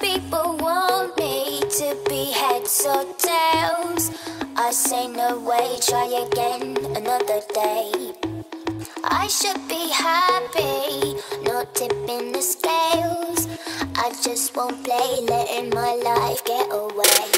people want me to be heads or tails. I say no way, try again another day. I should be happy, not tipping the scales. I just won't play, letting my life get away.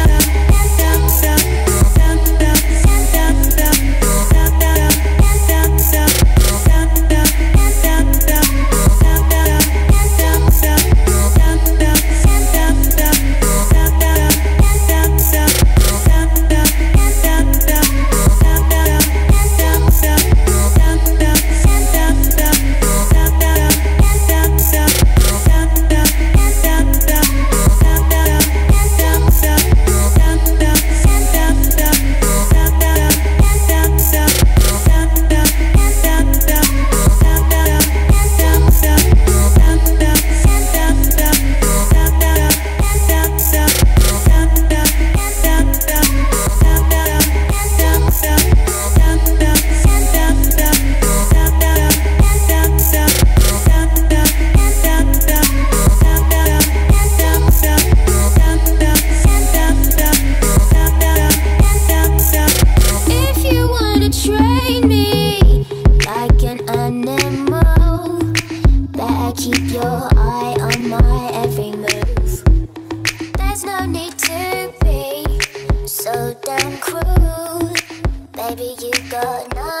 keep your eye on my every move. There's no need to be so damn cruel. Baby, you got nothing